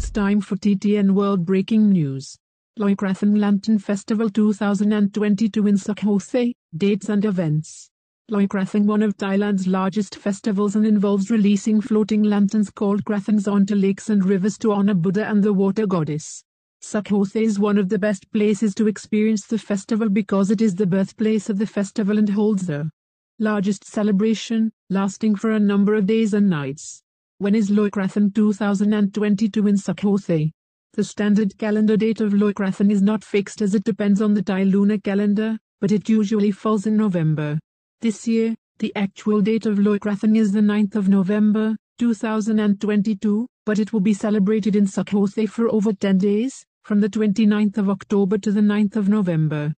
it's time for TTN World Breaking News. Loy Krathong Lantern Festival 2022 in Sukhothai, dates and events. Loy Krathong one of Thailand's largest festivals and involves releasing floating lanterns called krathongs onto lakes and rivers to honor Buddha and the water goddess. Sukhothai is one of the best places to experience the festival because it is the birthplace of the festival and holds the largest celebration, lasting for a number of days and nights. When is Loy Krathong 2022 in Sukhothai? The standard calendar date of Loy Krathong is not fixed as it depends on the Thai lunar calendar, but it usually falls in November. This year, the actual date of Loy Krathong is the 9th of November, 2022, but it will be celebrated in Sukhothai for over 10 days, from the 29th of October to the 9th of November.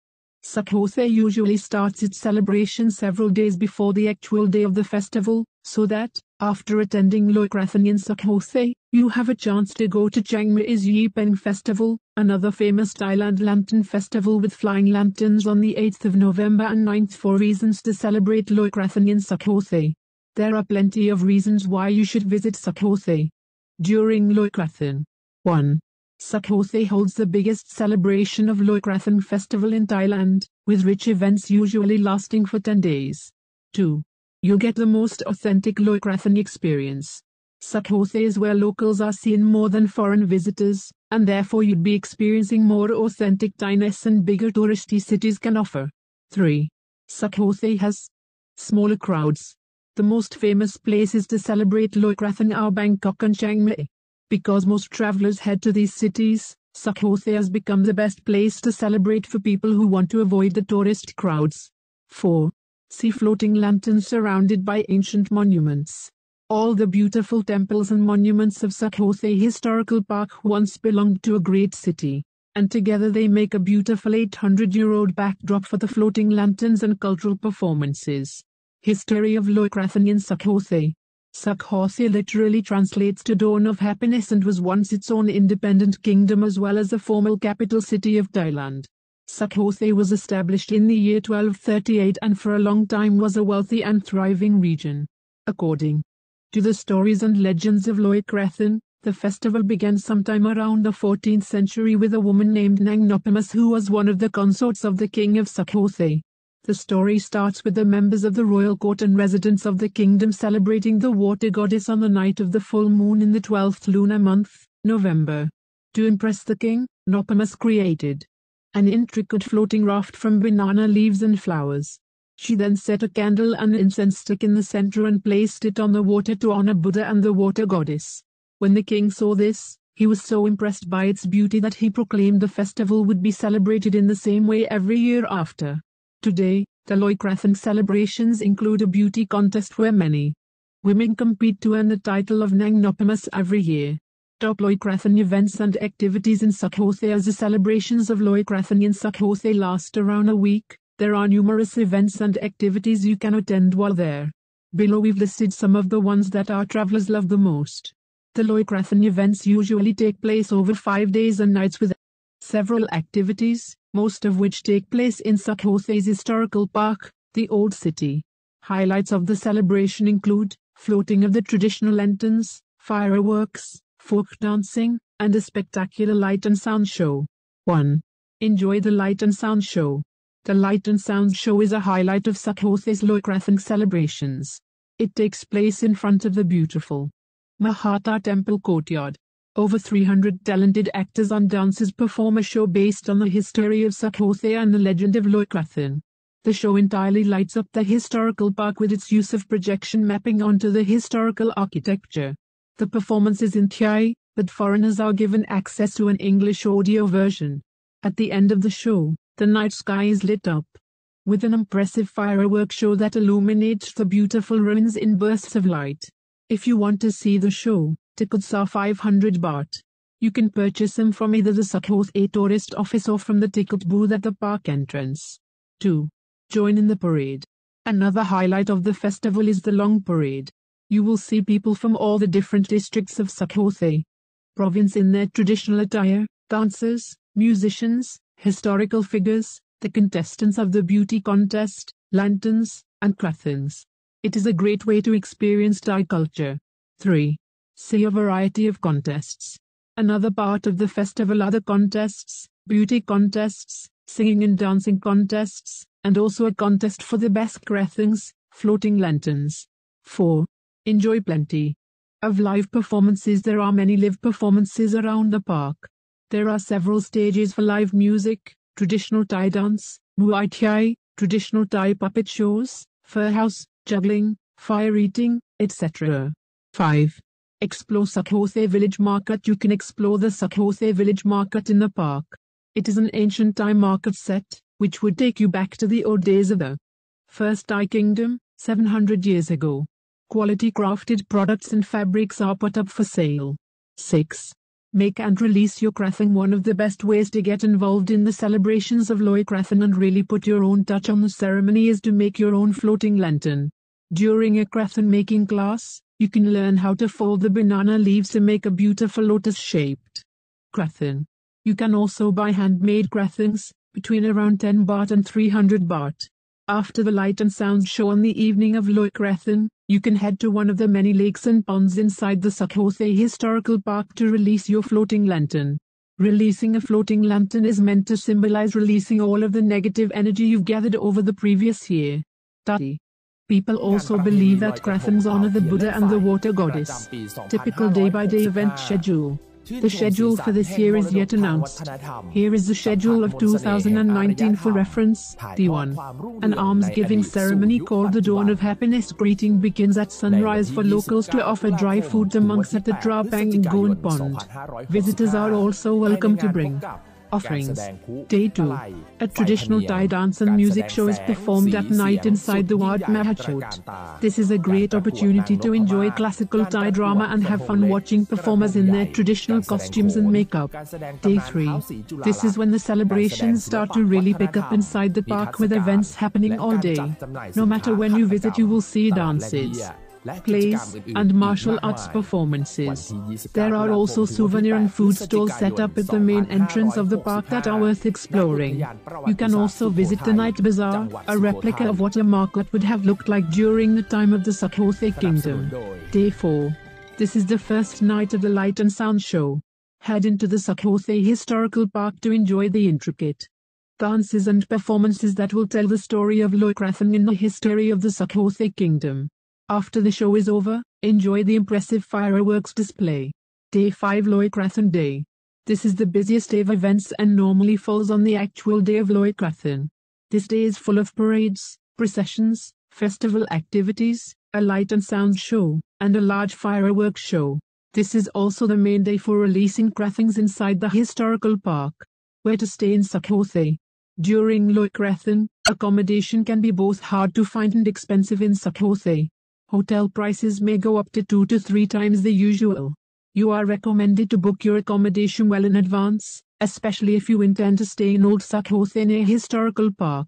Sukhothai usually starts its celebration several days before the actual day of the festival, so that, after attending Loy Krathong in Sukhothai, you have a chance to go to Chiang Mai's Yipeng Festival, another famous Thailand lantern festival with flying lanterns on the 8th of November and 9th for reasons to celebrate Loy Krathong in Sukhothai. There are plenty of reasons why you should visit Sukhothai. During Loy Krathong 1. Sukhothai holds the biggest celebration of Loy Krathong festival in Thailand, with rich events usually lasting for 10 days. 2. You get the most authentic Loy Krathong experience. Sukhothai is where locals are seen more than foreign visitors, and therefore you'd be experiencing more authentic Thainess and bigger touristy cities can offer. 3. Sukhothai has smaller crowds. The most famous places to celebrate Loy Krathong are Bangkok and Chiang Mai. Because most travelers head to these cities, Sukhothai has become the best place to celebrate for people who want to avoid the tourist crowds. 4. See floating lanterns surrounded by ancient monuments. All the beautiful temples and monuments of Sukhothai Historical Park once belonged to a great city, and together they make a beautiful 800-year-old backdrop for the floating lanterns and cultural performances. History of Loy Krathong in Sukhothai Sukhothai literally translates to Dawn of Happiness and was once its own independent kingdom as well as the formal capital city of Thailand. Sukhothai was established in the year 1238 and for a long time was a wealthy and thriving region. According to the stories and legends of Loy Krathong, the festival began sometime around the 14th century with a woman named Nang Noppamus who was one of the consorts of the king of Sukhothai. The story starts with the members of the royal court and residents of the kingdom celebrating the water goddess on the night of the full moon in the 12th lunar month, November. To impress the king, Noppamus created an intricate floating raft from banana leaves and flowers. She then set a candle and incense stick in the center and placed it on the water to honor Buddha and the water goddess. When the king saw this, he was so impressed by its beauty that he proclaimed the festival would be celebrated in the same way every year after. Today, the Loy Krathong celebrations include a beauty contest where many women compete to earn the title of Nang Noppamus every year. Top Loy Krathong events and activities in Sukhothai as the celebrations of Loy Krathong in Sukhothai last around a week, there are numerous events and activities you can attend while there. Below we've listed some of the ones that our travelers love the most. The Loy Krathong events usually take place over five days and nights with several activities, most of which take place in Sukhothai's historical park, the Old City. Highlights of the celebration include floating of the traditional lanterns, fireworks, folk dancing, and a spectacular light and sound show. 1. Enjoy the light and sound show. The light and sound show is a highlight of Sukhothai's Loy Krathong celebrations. It takes place in front of the beautiful Mahathat Temple courtyard. Over 300 talented actors and dancers perform a show based on the history of Sukhothai and the legend of Loy Krathong. The show entirely lights up the historical park with its use of projection mapping onto the historical architecture. The performance is in Thai, but foreigners are given access to an English audio version. At the end of the show, the night sky is lit up with an impressive firework show that illuminates the beautiful ruins in bursts of light. If you want to see the show, Tickets are 500 baht. You can purchase them from either the Sukhothai tourist office or from the ticket booth at the park entrance. 2. Join in the parade. Another highlight of the festival is the long parade. You will see people from all the different districts of Sukhothai province in their traditional attire, dancers, musicians, historical figures, the contestants of the beauty contest, lanterns, and krathongs. It is a great way to experience Thai culture. 3. See a variety of contests. Another part of the festival are the contests, beauty contests, singing and dancing contests, and also a contest for the best krathongs, floating lanterns. 4. Enjoy plenty of live performances. There are many live performances around the park. There are several stages for live music, traditional Thai dance, Muay Thai, traditional Thai puppet shows, fur house, juggling, fire eating, etc. 5. Explore Sukhothai Village Market You can explore the Sukhothai Village Market in the park. It is an ancient Thai market set, which would take you back to the old days of the first Thai kingdom, 700 years ago. Quality crafted products and fabrics are put up for sale. 6. Make and release your krathong One of the best ways to get involved in the celebrations of Loy Krathong and really put your own touch on the ceremony is to make your own floating lantern. During a krathong making class, you can learn how to fold the banana leaves to make a beautiful lotus-shaped krathong. You can also buy handmade krathongs, between around 10 baht and 300 baht. After the light and sound show on the evening of Loy Krathong, you can head to one of the many lakes and ponds inside the Sukhothai Historical Park to release your floating lantern. Releasing a floating lantern is meant to symbolize releasing all of the negative energy you've gathered over the previous year. Tati. People also believe that Krathongs honor the Buddha and the water goddess. Typical day-by-day -day event schedule. The schedule for this year is yet announced. Here is the schedule of 2019 for reference. D1. An alms-giving ceremony called the Dawn of Happiness greeting begins at sunrise for locals to offer dry food to monks at the Drapang in Pond. Visitors are also welcome to bring offerings. Day 2. A traditional Thai dance and music show is performed at night inside the Wat Mahachot. This is a great opportunity to enjoy classical Thai drama and have fun watching performers in their traditional costumes and makeup. Day 3. This is when the celebrations start to really pick up inside the park with events happening all day. No matter when you visit you will see dances plays, and martial arts performances. There are also souvenir and food stalls set up at the main entrance of the park that are worth exploring. You can also visit the night bazaar, a replica of what a market would have looked like during the time of the Sukhothai kingdom. Day 4. This is the first night of the light and sound show. Head into the Sukhothai Historical Park to enjoy the intricate dances and performances that will tell the story of Loy Krathong in the history of the Sukhothai kingdom. After the show is over, enjoy the impressive fireworks display. Day 5 Loy Day. This is the busiest day of events and normally falls on the actual day of Loy This day is full of parades, processions, festival activities, a light and sound show, and a large fireworks show. This is also the main day for releasing krathongs inside the historical park. Where to stay in Sukhothai. During Loy accommodation can be both hard to find and expensive in Sukhothai. Hotel prices may go up to two to three times the usual. You are recommended to book your accommodation well in advance, especially if you intend to stay in Old Sukhothai near Historical Park.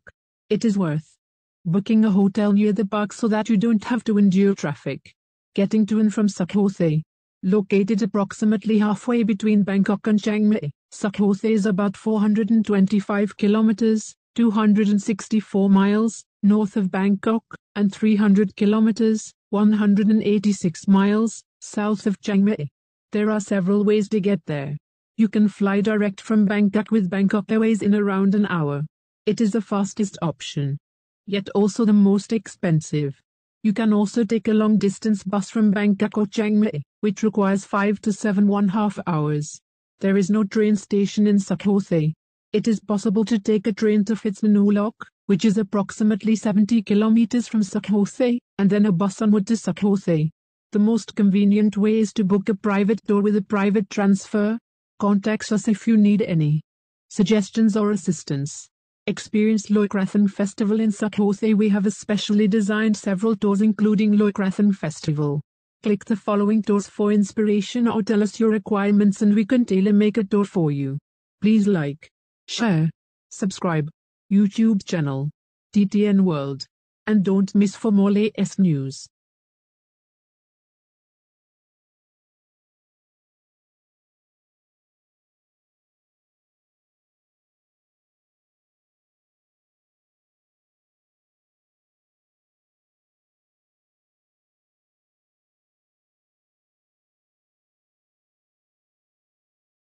It is worth booking a hotel near the park so that you don't have to endure traffic. Getting to and from Sukhothai. Located approximately halfway between Bangkok and Chiang Mai, Sukhothai is about 425 kilometers, 264 miles, north of Bangkok, and 300 kilometers, 186 miles, south of Chiang Mai. There are several ways to get there. You can fly direct from Bangkok with Bangkok Airways in around an hour. It is the fastest option, yet also the most expensive. You can also take a long distance bus from Bangkok or Chiang Mai, which requires 5 to 7 one half hours. There is no train station in Sukhothai. It is possible to take a train to Phitsanulok, which is approximately 70 kilometers from Sukhothai, and then a bus onward to Sukhothai. The most convenient way is to book a private tour with a private transfer. Contact us if you need any suggestions or assistance. Experience Loy Krathong Festival in Sukhothai. We have especially designed several tours including Loy Krathong Festival. Click the following tours for inspiration or tell us your requirements and we can tailor make a tour for you. Please like, share, subscribe, YouTube channel, TTN World. And don't miss for more latest news.